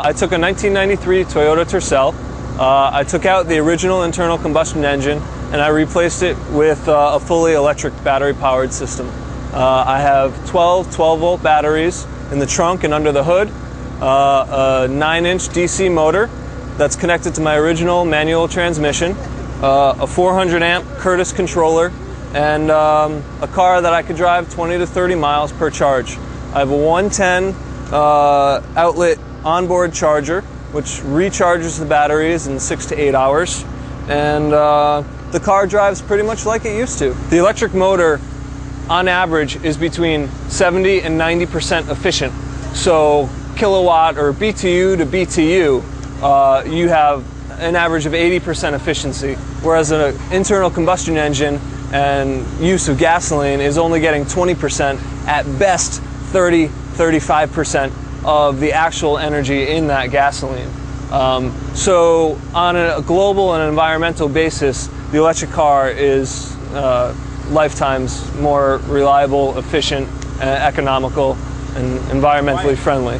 I took a 1993 Toyota Tercel. Uh, I took out the original internal combustion engine and I replaced it with uh, a fully electric battery powered system. Uh, I have 12 12 volt batteries in the trunk and under the hood, uh, a 9 inch DC motor that's connected to my original manual transmission, uh, a 400 amp Curtis controller, and um, a car that I could drive 20 to 30 miles per charge. I have a 110 uh, outlet onboard charger, which recharges the batteries in six to eight hours, and uh, the car drives pretty much like it used to. The electric motor, on average, is between 70 and 90 percent efficient. So kilowatt or BTU to BTU, uh, you have an average of 80% efficiency, whereas an internal combustion engine and use of gasoline is only getting 20%, at best 30, 35% of the actual energy in that gasoline. Um, so, on a global and environmental basis, the electric car is uh, lifetimes more reliable, efficient, uh, economical, and environmentally friendly.